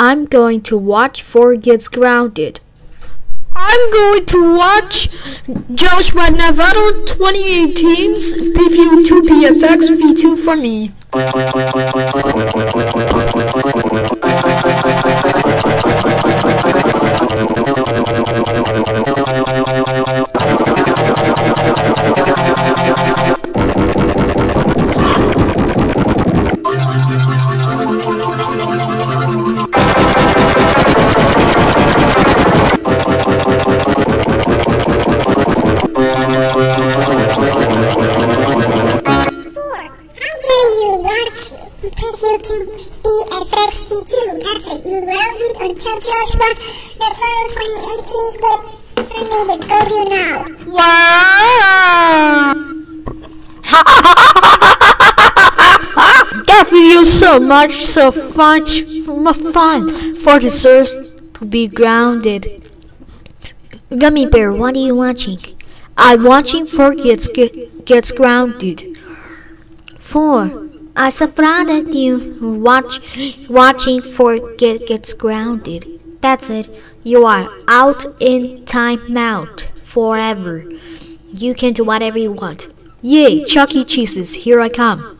I'm going to watch Four Gets Grounded. I'm going to watch Joshua Navarro 2018's Preview 2 PFX V2 for me. Preview to BFX V2. That's it. You rounded until Joshua the Navarro 2018's get for me to go to now. Wow! that feels so much, so much fun for the source to be grounded. Gummy Bear, what are you watching? I'm watching Four Gets, gets Grounded. Four. I surprised you watch watching Four Get, Gets Grounded. That's it. You are out in timeout forever. You can do whatever you want. Yay, Chuck E. Cheese's, here I come.